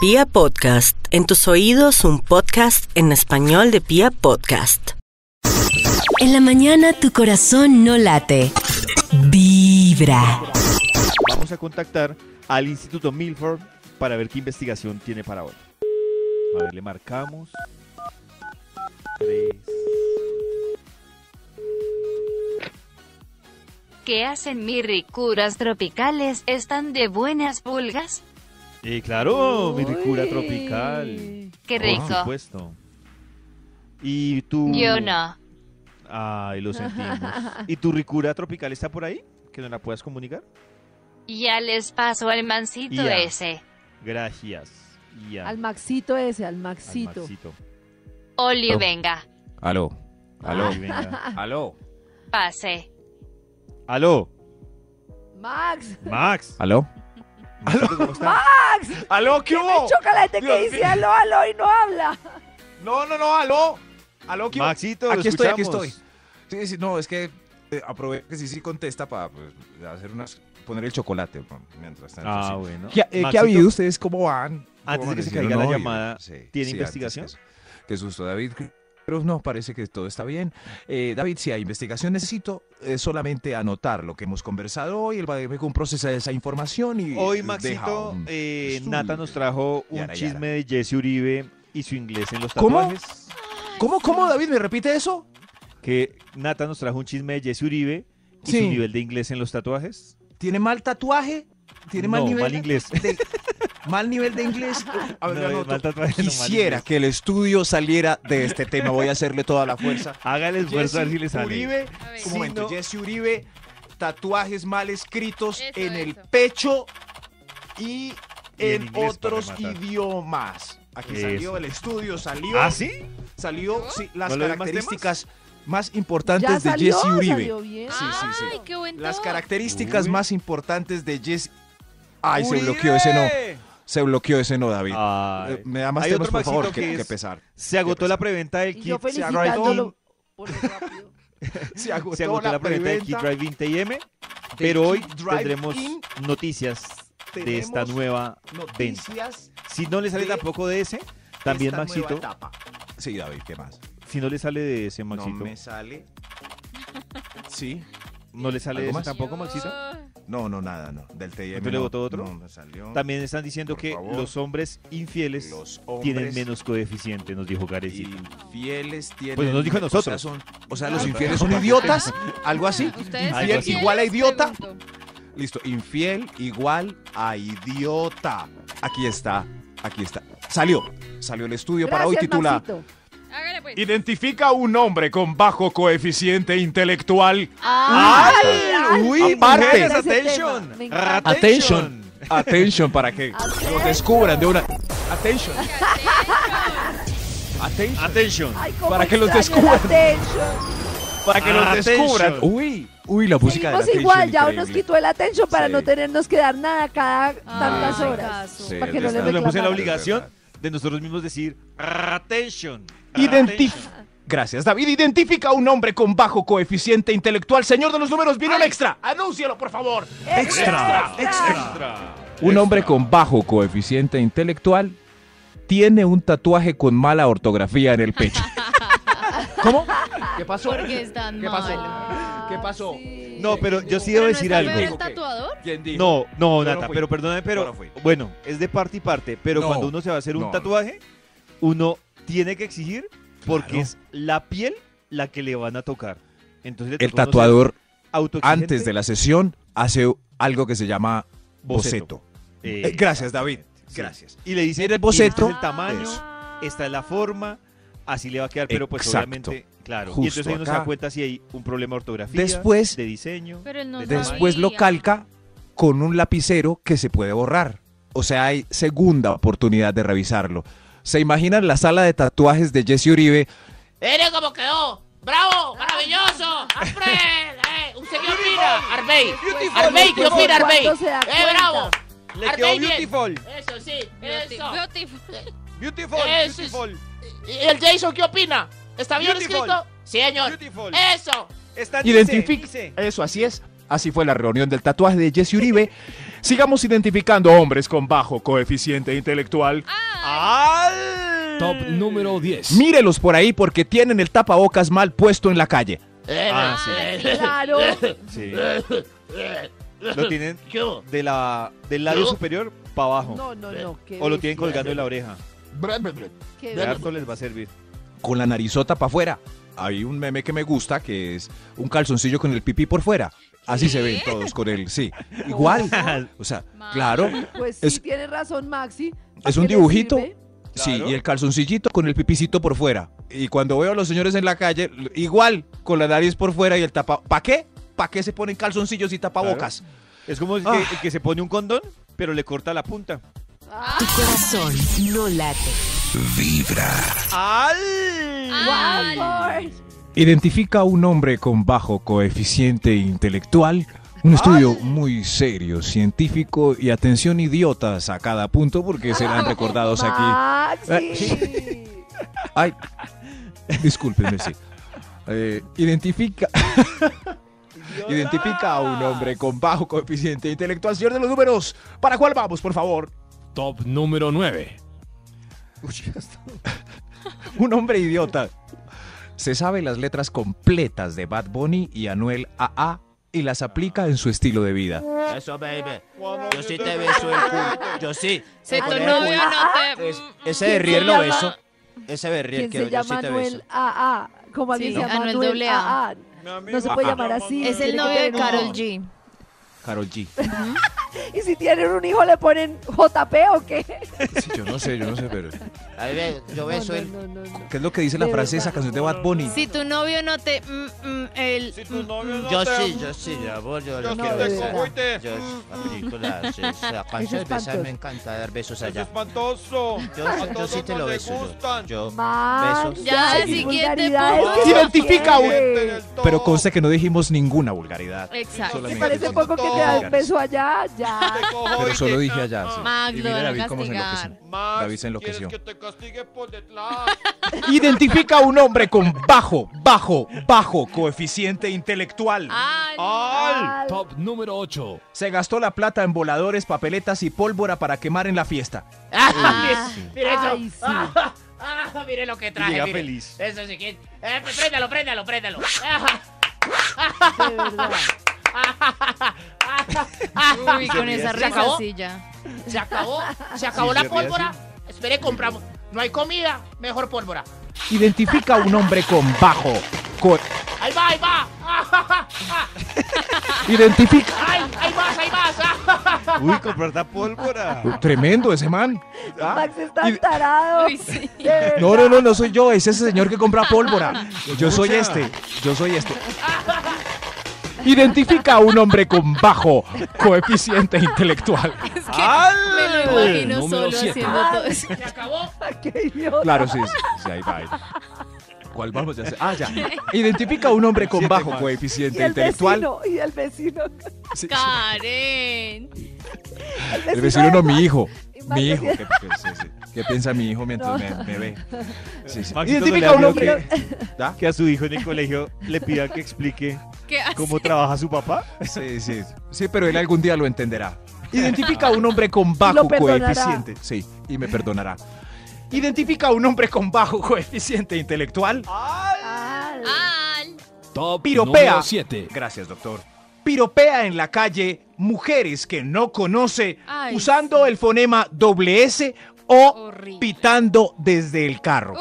Pia Podcast, en tus oídos un podcast en español de Pia Podcast. En la mañana tu corazón no late. Vibra. Vamos a contactar al Instituto Milford para ver qué investigación tiene para hoy. A ver, le marcamos. Tres. ¿Qué hacen mis ricuras tropicales? ¿Están de buenas pulgas? Eh, claro, mi ricura tropical. Qué Por rico. supuesto. Y tú. Yo no. Ay, lo sentimos. ¿Y tu ricura tropical está por ahí? ¿Que no la puedas comunicar? Ya les paso al mancito Ya. ese. Gracias. Ya. Al Maxito ese, al Al Maxito. Maxito. Oli, Oh. venga, Aló. Aló. Venga. Aló. pase. Aló, Max. Max. Aló. Maxito, ¿Cómo está? Max. Aló, ¿qué Me choca la gente que dice aló, aló y no habla. No, no, no, aló. Aló, ¿qué hubo? Maxito, Aquí estoy, aquí estoy. Sí, sí, no, es que eh, aprovecho que sí, sí contesta para pues, hacer unas, poner el chocolate mientras tanto. Ah, sí. bueno. ¿Qué, eh, ¿qué ha habido? ¿Ustedes cómo van? ¿Cómo Antes de que se caiga la llamada, Sí, ¿tiene sí, investigación? que. Qué susto, David. Pero no, parece que todo está bien. Eh, David, si hay investigación, necesito eh, solamente anotar lo que hemos conversado hoy. Él va a un proceso de esa información y Hoy, Maxito, un eh. Nata nos trajo un Yara, chisme yara. de Jesse Uribe y su inglés en los tatuajes. ¿Cómo, cómo, David? ¿Me repite eso? Que Nata nos trajo un chisme de Jesse Uribe y Sí. su nivel de inglés en los tatuajes. ¿Tiene mal tatuaje? ¿Tiene mal No, nivel? mal inglés. de- mal nivel de inglés. A ver, No, mal Quisiera que el estudio saliera de este tema. Voy a hacerle toda la fuerza. Haga el esfuerzo a ver si le sale. Uribe, un momento, no- Jesse Uribe, tatuajes mal escritos Eso, en el eso. pecho y, Y en otros idiomas. Aquí Eso. salió el estudio, salió, ¿Ah, sí? salió sí, las ¿No le doy más características más importantes Ya de salió, Jesse Uribe. salió bien. Sí, sí, sí. Ay, qué buen Las características Uy. más importantes de Jesse. Ay, se bloqueó ese no. Se bloqueó ese no, David. Ay. Eh, me da más Hay temas, otro por favor, que, que que es- pesar. Se agotó la preventa del kit. se rápido. Se agotó, Se agotó la preventa del kit Drive In TM. Pero hoy tendremos noticias de esta nueva venta. Si no le sale de tampoco de ese, también Maxito. Sí, David, ¿qué más? Si no le sale de ese, Maxito. No me sale. Sí. ¿No le sale de ¿Algo ese más? tampoco, Maxito? No, no, nada, no. Del TM. ¿No le botó otro? No, me salió. También están diciendo Por que favor. los hombres infieles Los hombres tienen menos coeficiente, nos dijo Carecito. infieles tienen. Pues nos dijo a O sea, nosotros. son- o sea, los infieles son idiotas. Algo así. ¿Ustedes Algo son así. Igual a idiota. Listo, infiel igual a idiota. Aquí está, aquí está. Salió, salió el estudio para hoy titula pues. Identifica un hombre con bajo coeficiente intelectual. Ay, ay, ¡Uy, aparte. attention! Attention. Attention para que nos descubran de una. Attention. Attention. Attention. Ay, cómo Para que los descubran. attention. Para que Attention. descubran. Uy, uy, la música de la Seguimos igual, ya increíble. nos quitó el attention para Sí. no tenernos que dar nada cada tantas horas. Sí, para que no le puse la obligación de nosotros mismos decir attention. Identif attention". Gracias, David. Identifica un hombre con bajo coeficiente intelectual. Señor de los números, viene un extra. Anúncialo, por favor. Extra, Extra. Un hombre con bajo coeficiente intelectual tiene un tatuaje con mala ortografía en el pecho. ¿Cómo? ¿Qué pasó? Porque es tan ¿Qué pasó? malo. ¿Qué pasó? Sí. No, pero yo sí debo ¿Pero no decir está algo. que- tatuador? ¿Quién dijo? No, no, Yo no Nata, pero perdóname, pero no bueno, es de parte y parte, pero No. cuando uno se va a hacer un No. tatuaje, uno tiene que exigir porque Claro. es la piel la que le van a tocar. Entonces El tatuador, antes de la sesión, hace algo que se llama boceto. Eh, Eh, gracias, David. sí. Gracias. Y le dice el boceto. Es el tamaño, Eso. esta es la forma, así le va a quedar, pero pues Exacto. obviamente, claro. Justo y entonces ahí uno se da acá. cuenta si hay un problema de ortografía, Después- de diseño. Pero él no Después lo calca con un lapicero que se puede borrar. O sea, hay segunda oportunidad de revisarlo. ¿Se imaginan la sala de tatuajes de Jesse Uribe? ¡Mire cómo quedó! ¡Bravo! ¡Maravilloso! ¡Alfred! Eh, ¿Usted qué opina? Arbey. Arbey, ¿qué opina Arbey? ¿Cuándo se da ¡Eh, bravo! Le quedó Arbey, bien. beautiful, Eso sí, eso. Beautiful. beautiful, Eso es- beautiful, ¿Y el Jason qué opina? ¿Está bien Beautiful. escrito? Sí, señor. beautiful. Eso. Está dice. Eso, así es. Así fue la reunión del tatuaje de Jesse Uribe. Sigamos identificando hombres con bajo coeficiente intelectual. Top número 10. Mírelos por ahí porque tienen el tapabocas mal puesto en la calle. Ah, sí. Claro. Sí. Lo tienen ¿Qué hubo? de la, del labio ¿Yo? superior para abajo. No, no, no. qué O lo tienen bestia. colgando en la oreja. Qué De harto les va a servir. Con la narizota para afuera. Hay un meme que me gusta que es un calzoncillo con el pipí por fuera. Así se ven todos con él, sí. Igual. O sea, claro. Pues sí, Es- tiene razón, Maxi. Es ¿A un dibujito. sirve? Sí, y el calzoncillito con el pipicito por fuera. Y cuando veo a los señores en la calle, igual, con la nariz por fuera y el tapa... ¿Para qué? ¿Para qué se ponen calzoncillos y tapabocas? Es como el que, Ah. el que se pone un condón, pero le corta la punta. Tu corazón no late. Watford. Identifica a un hombre con bajo coeficiente intelectual. Un estudio muy serio, científico y atención idiotas a cada punto porque serán recordados aquí. Maxi. Ay, discúlpenme, sí. Eh, identifica, identifica a un hombre con bajo coeficiente intelectual. Señor de los números, ¿para cuál vamos, por favor? Top número 9. Un hombre idiota. Se sabe las letras completas de Bad Bunny y Anuel AA y las aplica en su estilo de vida. Eso, baby. Yo sí te beso el culo. Yo sí. Si tu novio no te... Es- ese ¿Quién berrier se lo beso. Ese berrier ¿Quién quiero, se yo sí llama te beso. AA? Como alguien Sí, se llama Anuel Anuel doble A. AA. No se puede llamar así. Es el novio de Carol G. Carol G. Y si tienen un hijo, le ponen JP o qué. Sí, yo no sé, yo no sé, pero... Ahí ve, yo No, beso no, el. no, no, no. ¿Qué es lo que dice la frase de esa canción de Bad Bunny? Si tu novio no te... mm, mm, el, mm, Yo sí, yo sí, mi amor, yo lo no, quiero besar. Yo, la película, sí, la canción de besar espantoso. me encanta dar besos allá. espantoso. Yo, yo sí te lo beso. Yo, yo besos. Ya, siguiente punto. no Identifica. Pero conste que no dijimos ninguna vulgaridad. Exacto. Me parece poco que te da un beso allá, ya. Pero solo dije allá, sí. Max, Y lo mire van a David cómo se enloqueció. David se enloqueció. te castigue por detrás? Identifica a un hombre con bajo, bajo, bajo coeficiente intelectual. Al- Top número 8. Se gastó la plata en voladores, papeletas y pólvora para quemar en la fiesta. Ah, mire eso. Ay, sí. Ah, ah, mire lo que traje. Llega mire. feliz. Eso sí que. Eh, pues préndalo, préndalo, préndalo. Ah, De verdad. Uy, con esa ¿Se acabó? risacilla. Se acabó, se acabó Sí, la pólvora. Espere, compramos. No hay comida, mejor pólvora. Identifica a un hombre con bajo. co- Ahí va, ahí va. Identifica. Ay, ahí vas, ahí vas. Uy, comprar la pólvora. Tremendo ese man. Ah, Max es tan y- tarado. Uy, sí. No, no, no, no soy yo, es ese señor que compra pólvora. Yo soy este, yo soy este. Identifica a un hombre con bajo coeficiente intelectual. Es que me lo imagino Número solo siete. haciendo todo eso. Se acabó. Qué idiota. Claro, sí, sí, sí, ahí va. ahí. ¿Cuál vamos a hacer? Ah, ya. Identifica a un hombre con bajo más. Y coeficiente el intelectual. vecino, y el vecino. Sí. Karen. El vecino no, mi hijo. Y Mi hijo. ¿Qué, qué- sí, sí. ¿Qué piensa mi hijo mientras me, me ve? Sí, sí. ¿no Identifica a un hombre. que, que a su hijo en el colegio le pida que explique cómo trabaja su papá? Sí, sí. Sí, pero él algún día lo entenderá. Identifica a un hombre con bajo coeficiente. Sí, y me perdonará. Identifica a un hombre con bajo coeficiente intelectual. Al- Al. Top Piropea. número 7. Gracias, doctor. Piropea en la calle mujeres que no conoce Ay, usando el fonema doble S o Horrible. pitando desde el carro.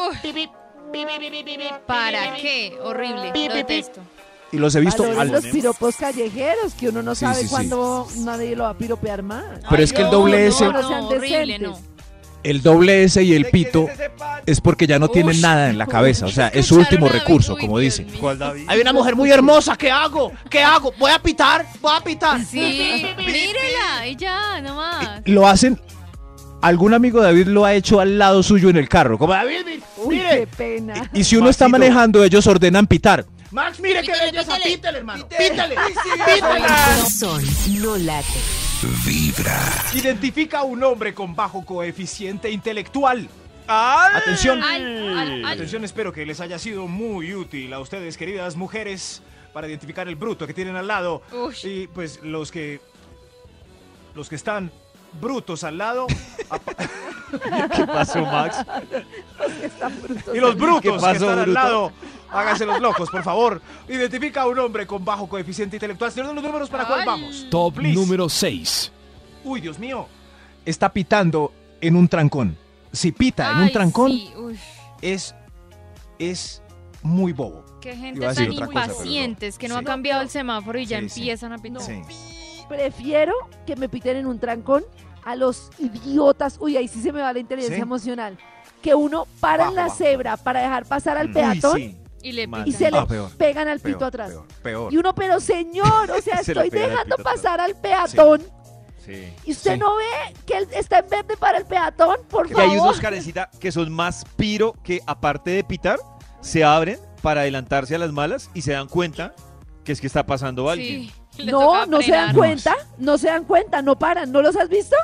¿Para qué? Horrible. Lo. Y los he visto al... los piropos callejeros que uno no Sí, sabe sí, sí. cuándo nadie lo va a piropear más. Pero es que el doble S, no, no sean horrible, decentes. no. El doble S y el pito es porque ya no tienen Ush. nada en la cabeza. O sea, es su último recurso, como Dios dice. mío. ¿Cuál David? Hay una mujer muy hermosa, ¿qué hago? ¿Qué hago? Voy a pitar, voy a pitar. Sí, mírela y ya, nomás. Lo hacen... Algún amigo de David lo ha hecho al lado suyo en el carro. Como, David, Uy, mire. qué pena. y si uno está manejando, ellos ordenan pitar. Max, mire qué Pítale, belleza. pítale. Pítale, hermano. Pítale. Pítale. corazón no late. Identifica a un hombre con bajo coeficiente intelectual. Atención. Al, al, al. Atención, espero que les haya sido muy útil a ustedes, queridas mujeres. para identificar el bruto que tienen al lado. Uy. Y pues los que los que están brutos al lado ¿Qué pasó, Max? Están brutos. y los brutos ¿Qué que están al bruto? lado, háganse los locos, por favor. Identifica a un hombre con bajo coeficiente intelectual. Señor de los números, ¿para cuál vamos? Top Please. número 6. Uy, Dios mío. Está pitando en un trancón. Si pita en un trancón, sí, uy, es, es muy bobo. qué gente Iba a decir tan otra cosa, pero impacientes que no Sí. ha cambiado el semáforo y ya Sí, sí. empiezan a pitar. Sí. Prefiero que me piten en un trancón a los idiotas. Uy, ahí sí se me va la inteligencia Sí. emocional. Que uno para en Bajo, la bajo. cebra para dejar pasar al Uy, peatón sí. Y le y se le Ah, peor. pegan al Peor, pito atrás. peor, peor. Y uno, pero señor, o sea, Se estoy dejando atrás. pasar al peatón. Sí. Y usted Sí. no ve que él está en verde para el peatón, por Y hay favor. unos carecita que son más piro que aparte de pitar, se abren para adelantarse a las malas y se dan cuenta que es que está pasando alguien. No, no se dan cuenta, no se dan cuenta, no paran, ¿no los has visto?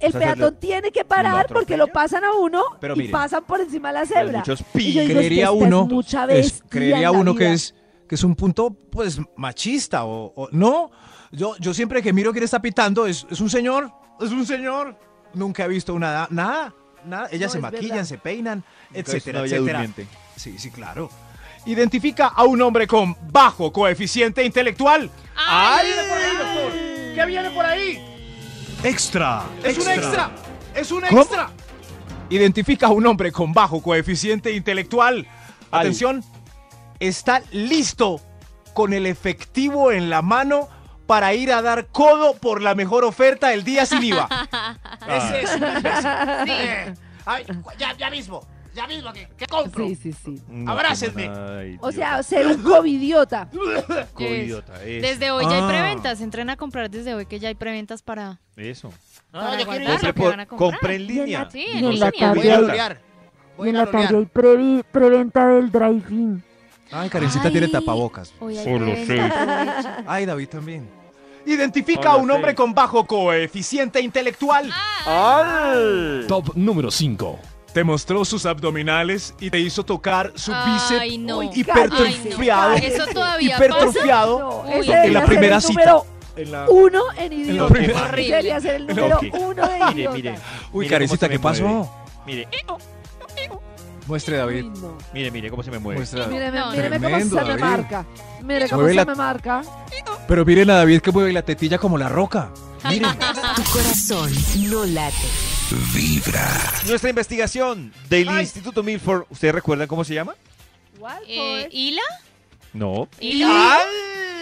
El O sea, peatón lo- tiene que parar lo porque lo pasan a uno Pero y mire. pasan por encima de la cebra. muchos Y yo digo, creería es que uno, es mucha es- bestia creería uno que es que es un punto pues machista o, o- no. Yo, yo siempre que miro quién está pitando es, es un señor, es un señor. Nunca he visto una nada, nada. Ellas No, se maquillan, verdad. se peinan, etcétera, etcétera. durmiente. Sí, sí, claro. Identifica a un hombre con bajo coeficiente intelectual. ¡Ay! ¿Qué viene por ahí, doctor? ¿Qué viene por ahí? Extra. Es un extra. Es un ¿Cómo? extra. Identifica a un hombre con bajo coeficiente intelectual. Ay. Atención, está listo con el efectivo en la mano para ir a dar codo por la mejor oferta el día sin IVA. Es. Eh, ay, ya, ya mismo, ya mismo que, que compro. Sí, sí, sí. No, Abrácenme. qué mala- ay, O sea, ser un covidiota. Covidiota, eso. Desde hoy ya hay Ah. preventas. Entren a comprar desde hoy que ya hay preventas para. Eso. No, Para yo guardar. por- van a comprar. en línea. Sí, en línea. Voy a. Voy Y en a la tarde hay previ- preventa del drive-in. Ay, Karencita tiene tapabocas. Solo. Ay, David también. Identifica a un hombre sí. con bajo coeficiente intelectual. Top número 5. Te mostró sus abdominales y te hizo tocar su Ay, bíceps no. Hipertrofiado. Eso todavía hipertrofiado No, ese en la ser primera el cita. número En la- uno en idioma. primera- Ese Debería ser el En la- número Ok. uno de Mire, mire. Uy, Mire ¿qué pasó? mueve. Mire, Muestre, David. Uy, no. mire, mire cómo se me mueve. Muestre, David. Míreme, No, míreme cómo se me marca. Mire cómo se la- me marca. Pero miren a David que mueve la tetilla como la roca. Miren. Tu corazón no late. Nuestra investigación del Ay. Instituto Milford, ¿ustedes recuerdan cómo se llama? ¿Cuál Eh, ¿Hila? No. ¿Hila? ¡Ay!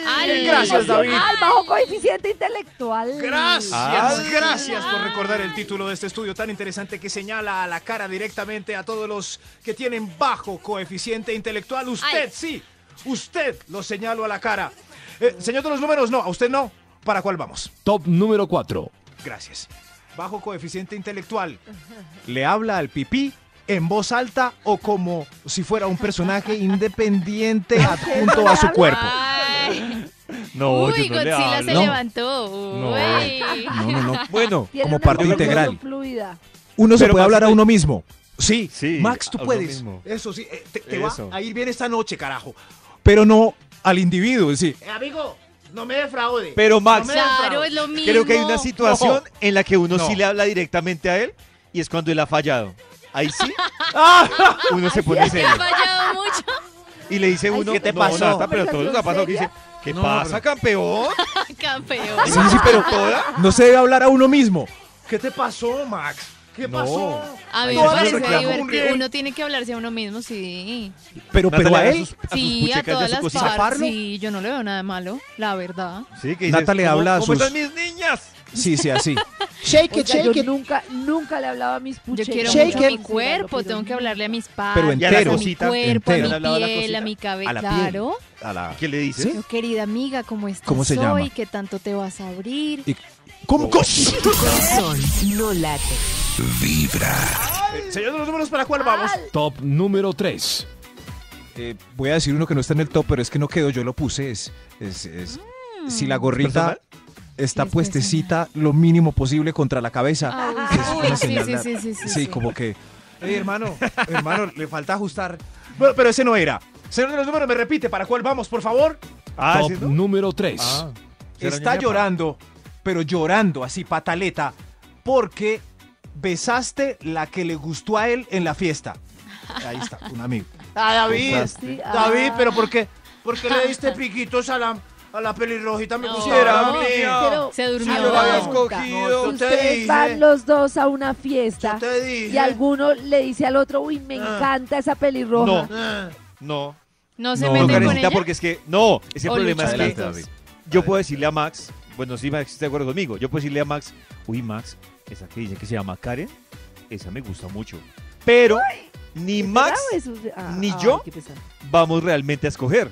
Ay, Gracias, David. Al bajo coeficiente intelectual. Gracias, Ay. gracias por recordar el título de este estudio tan interesante que señala a la cara directamente a todos los que tienen bajo coeficiente intelectual. Usted Ay. sí, usted lo señalo a la cara. Eh, señor de los números, no, a usted no. ¿Para cuál vamos? Top número 4. Gracias. Bajo coeficiente intelectual. ¿Le habla al pipí en voz alta o como si fuera un personaje independiente adjunto a su cuerpo? No, Uy, yo no le Godzilla se. No. levantó. No. Uy. No, no, no. Bueno, Tiene como una parte integral. fluida. Uno se Pero puede Max, hablar a usted- uno mismo. Sí, Sí, Max, tú a uno puedes. mismo. Eso sí, eh, te, te va Eso. a ir bien esta noche, carajo. Pero no al individuo, sí. Eh, amigo, no me defraude. pero Max, No me Claro, es lo mismo. creo que hay una situación en la que uno No. sí le habla directamente a él y es cuando él ha fallado. Ahí sí, uno se pone ¿Te serio. ha fallado mucho? Y le dice uno, ¿qué te no, pasó? Nata, pero todo nos ha pasado que dice, ¿qué No, pasa, campeón? Campeón. Sí, sí, pero no se debe hablar a uno mismo. ¿Qué te pasó, Max? ¿Qué No. pasó? A mí me parece divertido. Uno tiene que hablarse a uno mismo, sí. Pero, pero Natalia, a él. a sus Sí, a todas las partes. Sí, yo no le veo nada de malo, la verdad. Sí, que dices, Nata le ¿cómo- habla a ¿Cómo sus- están mis niñas? Sí, sí, así. Shake it, yo shake it. nunca, nunca le hablaba a mis Yo pucheros. quiero Shake mucho it. mi cuerpo, tengo que hablarle a mis padres, Pero entero. a mi cosita, cuerpo, entero. a ¿Le hablaba mi piel, a mi cabeza. Claro. A la... ¿Qué le dices? Yo, querida amiga, ¿cómo estás ¿Cómo se hoy? llama? ¿Qué tanto te vas a abrir? Y- ¿Cómo? ¿Cómo? Tu corazón no late. Eh, Señor de los números, ¿para cuál vamos? Top número 3. Eh, voy a decir uno que no está en el top, pero es que no quedó, yo lo puse. Es, es, es- si la gorrita personal? está es puestecita lo mínimo posible contra la cabeza. Ah, es uy, una sí, señal sí, de- sí, sí, sí, Sí, sí. como que. Ey, hermano, hermano, le falta ajustar. Bueno, pero ese no era. Señor de los números, me repite, ¿para cuál vamos, por favor? Ah, Top ¿sí, no? número 3. Ah, Está llorando, pero llorando así, pataleta, porque besaste la que le gustó a él en la fiesta. Ahí está, un amigo. Ah, David, Sí, David, ah. pero ¿por qué? ¿Por qué le diste piquitos a la, a la pelirrojita? Me No. gustaba Era a mí. Pero Se durmió. yo la había pregunta, escogido. No, yo te Ustedes dije. van los dos a una fiesta Yo te dije. y alguno le dice al otro, uy, me Ah. encanta esa pelirroja. No. Ah, No, No se No, no, meten con ella. porque es que, no, ese O problema es que yo puedo decirle a Max, bueno, sí, Max está de acuerdo conmigo, yo puedo decirle a Max, uy, Max, esa que dice que se llama Karen, esa me gusta mucho. Pero ni ¿Es Max? Ah, ni yo vamos realmente a escoger.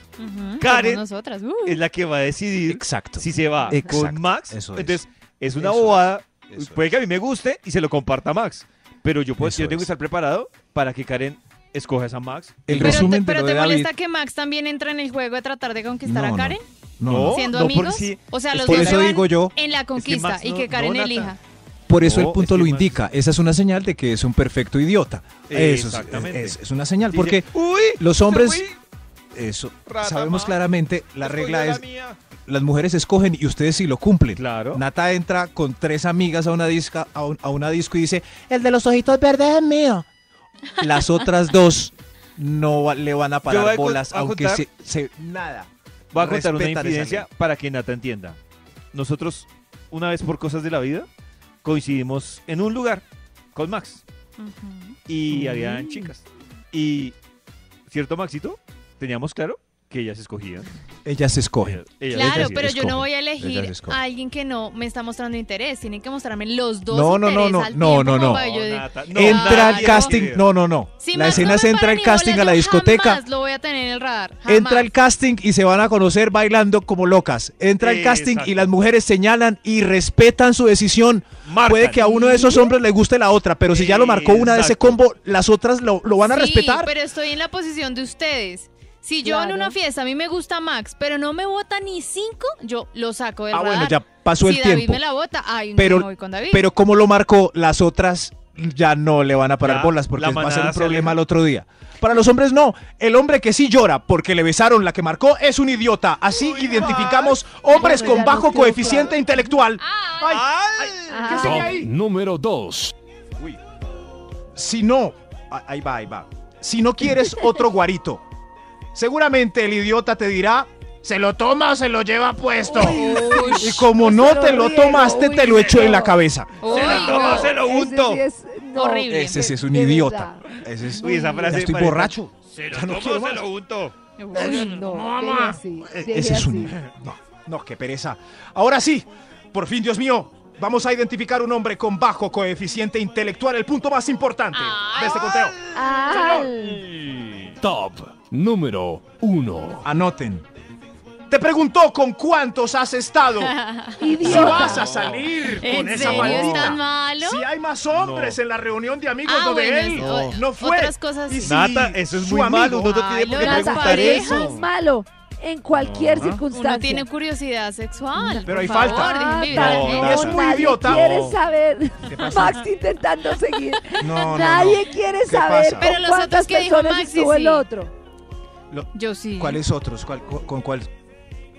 Karen nosotras. uh. Es la que va a decidir Exacto. si se va Exacto, con Max. eso es. Entonces, es una Eso bobada. Puede que a mí me guste y se lo comparta a Max. Pero yo, puedo, yo tengo que es. estar preparado para que Karen escoja esa Max. El pero te, resumen de pero te David. molesta que Max también entra en el juego de tratar de conquistar No, a. Karen, No, no. siendo no, amigos. sí, o sea, los por dos eso se van digo yo- en la conquista y no- que Karen no, Nata. Por eso el punto lo indica. Esa es una señal de que es un perfecto idiota. Eso es- Exactamente. es, es una señal. Porque uy, los hombres, eso, Rata sabemos claramente, la regla es, mía. las mujeres escogen y ustedes sí lo cumplen. Claro. Nata entra con tres amigas a una, disca, a, un- a una disco y dice, el de los ojitos verdes es mío. Las otras dos no le van a parar a bolas, a aunque contar- se, se- Nada. Voy a contar una ley. para que Nata entienda. Nosotros, una vez por cosas de la vida, coincidimos en un lugar con Max. Y habían chicas. Y, ¿cierto, Maxito? Teníamos claro que ellas escogían. Ellas escogen. Ellas- ellas Claro, pero yo no voy a elegir a alguien que no me está mostrando interés. Tienen que mostrarme los dos No, no, no, no, no, no, no. entra al casting, no, no, no. Si la escena me entra al casting a la discoteca. jamás lo voy a tener en el radar. Entra al casting y se van a conocer bailando como locas. Entra al casting y las mujeres señalan y respetan su decisión. Marcan. Puede que a uno de esos hombres le guste la otra, pero si ya lo marcó una de ese combo, las otras lo, lo van a Sí, respetar. pero estoy en la posición de ustedes. Si yo en una fiesta a mí me gusta Max, pero no me vota ni cinco, yo lo saco del Ah, bueno, ya pasó si el David tiempo. me la vota, ay, Pero- me voy con David. Pero como lo marcó, las otras ya no le van a parar Ya, bolas porque va a ser un problema al otro día. Para los hombres no. El hombre que sí llora porque le besaron la que marcó es un idiota. Así identificamos hombres con bajo coeficiente claro. intelectual. Ay, Ay. ¿qué ahí? número 2. Si no, ahí va, ahí va. Si no quieres otro guarito, seguramente el idiota te dirá, se lo toma o se lo lleva puesto. Y como no Se lo te lo riego, tomaste, uy, te lo echo en la no. cabeza. uy, toma, se lo Ese unto. sí es- no, Horrible. Ese sí es un idiota. Ese es- Uy, esa frase ya estoy parece- borracho. Se Ya no quiero más. unto. Uy, no, Mamá. deje así, E- Ese es un... No, no, qué pereza. Ahora sí, por fin, Dios mío, vamos a identificar un hombre con bajo coeficiente intelectual, el punto más importante de este conteo. Top número 1. Anoten. Te preguntó con cuántos has estado. Si vas a salir con ¿En esa serio es maldita. tan malo? Si hay más hombres No. en la reunión de amigos Ah, donde bueno, él es- no, fue. otras cosas Y sí. si Nata, eso es su muy amigo- malo. Uno no tiene por qué las preguntar parejas. Eso malo en cualquier circunstancia. Uno tiene curiosidad sexual. Pero por hay favor, falta. dejen vivir Nata, a la No, gente. Es muy nadie idiota. quiere No. saber. Max intentando seguir. No, no, Nadie no. quiere ¿Qué saber pasa? con Pero los cuántas otros que dijo personas Maxi, estuvo el sí. otro. Yo sí. ¿Cuáles otros? ¿Cuál- cu- ¿Con cuál?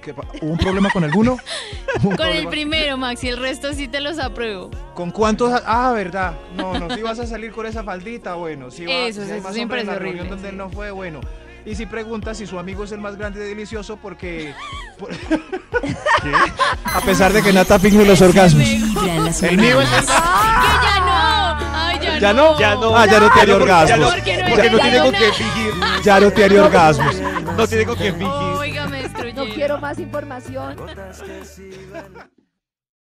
¿Qué pa- ¿Hubo un problema con alguno? ¿Hubo un Con el problema? primero, Max, y el resto sí te los apruebo. ¿Con cuántos? Ah, verdad. No, no, si vas a salir con esa faldita, bueno. Si va, Eso, si hay eso más hombres en la reunión donde sí. él no fue, bueno. Y si preguntas si su amigo es el más grande y delicioso, porque... por- a pesar de que Nata finge los orgasmos. Vibra en las El mío es mañanas. ¡Que ya no! ¡Ay, ya, ¿Ya no? Ya no. Ah, ya no tiene Ya no, orgasmos. no, Porque no porque no tiene con qué fingir. Ya no tiene orgasmos. No tiene con qué fingir. Oiga, me destruyó. No quiero más información.